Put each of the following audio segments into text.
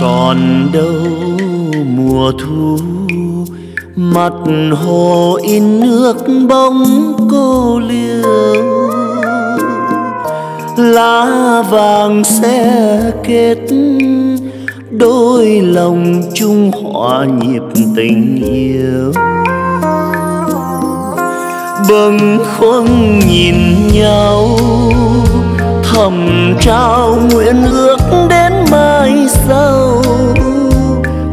còn đâu mùa thu. Mặt hồ in nước bóng cô liêu. Lá vàng sẽ kết đôi lòng chung hòa nhịp tình yêu. Bâng khuâng nhìn nhau, thầm trao nguyện ước đến mai sau.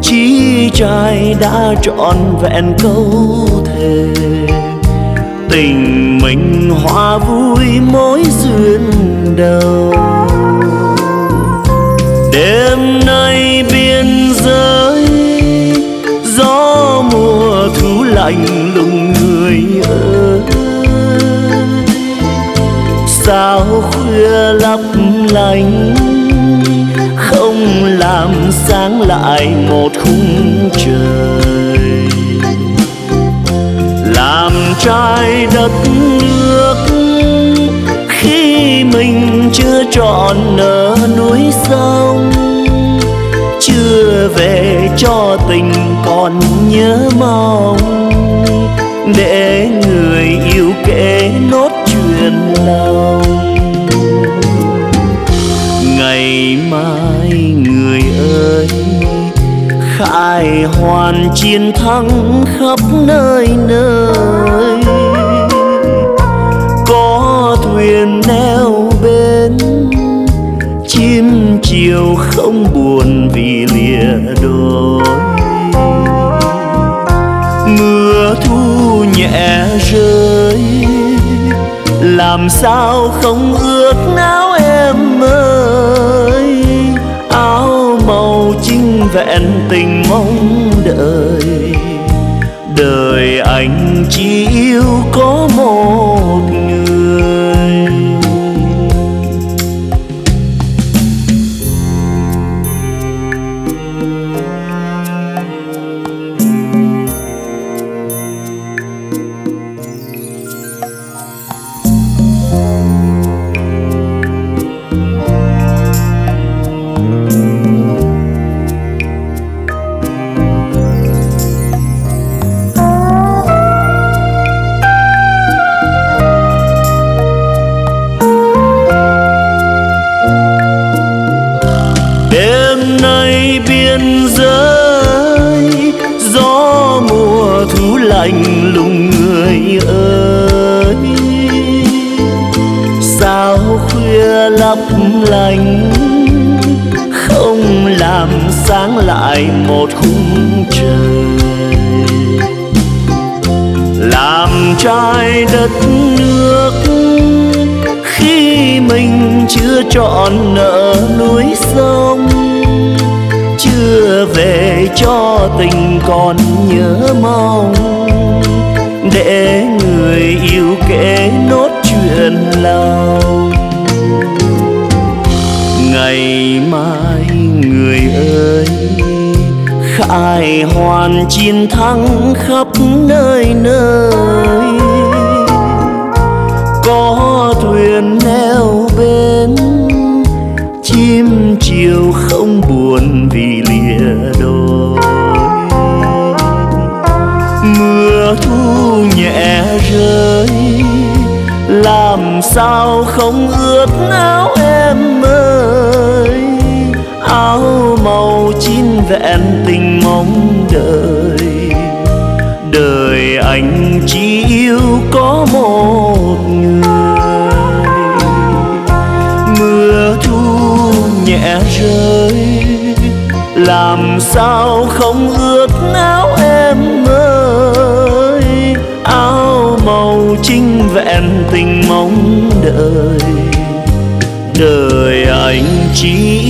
Chí trai đã trọn vẹn câu thề. Tình mình hòa vui mối duyên đầu. Đêm nay biên giới, gió mùa thu lạnh lùng người ơi. Sao khuya lấp lánh làm sáng lại một khung trời. Làm trai đất nước khi mình chưa trọn nở núi sông. Chưa về cho tình còn nhớ mong. Để người yêu kể nốt khải hoàn chiến thắng khắp nơi nơi. Có thuyền neo bên chim chiều không buồn vì lìa đôi mưa thu nhẹ rơi, làm sao không ước áo em ơi vẹn tình mong đợi. Đời anh chỉ yêu có một biên giới, gió mùa thu lạnh lùng người ơi. Sao khuya lấp lánh, không làm sáng lại một khung trời. Làm trai đất nước, khi mình chưa chọn nợ núi sông cho tình còn nhớ mong. Để người yêu kể nốt chuyện lòng. Ngày mai người ơi, khai hoàn chiến thắng khắp nơi nơi. Có thuyền neo bên sao không ướt áo em ơi? Áo màu chín vẹn tình mong đợi. Đời anh chỉ yêu có một người. Mưa thu nhẹ rơi. Làm sao không ướt áo em ơi? Áo màu chinh vẹn tình mong đời. Đời anh chỉ